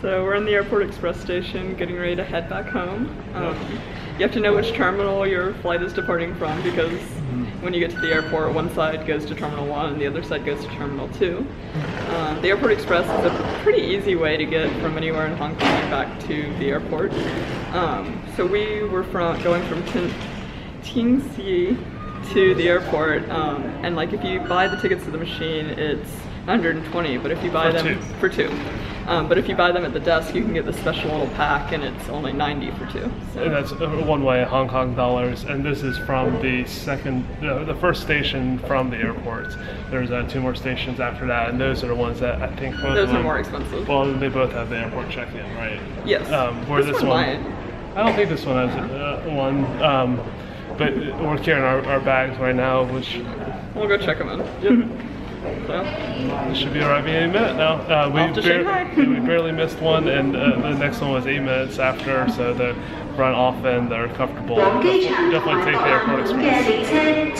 So we're in the Airport Express station getting ready to head back home. Um, you have to know which terminal your flight is departing from because when you get to the airport, one side goes to Terminal 1 and the other side goes to Terminal 2. Um, the Airport Express is a pretty easy way to get from anywhere in Hong Kong back to the airport. Um, so we were from going from Tin- Tsing Yi to the airport, um, and like if you buy the tickets to the machine, it's 120. But if you buy For them two. for two, um, but if you buy them at the desk, you can get the special little pack, and it's only 90 for two. So And that's uh, one way Hong Kong dollars, and this is from the second, uh, the first station from the airport. There's uh, two more stations after that, and those are the ones that I think both those are them- more expensive. Well, they both have the airport check-in, right? yes. Um, where this, this, one, one, might. I don't think this one has uh, one. Um, but we're carrying our, our bags right now, which... We'll go check them out. Yep. Yeah. Should be arriving any minute now. Uh, we, bar we, barely missed one, and uh, the next one was eight minutes after, so they run off and they're comfortable. Definitely take the airport experience.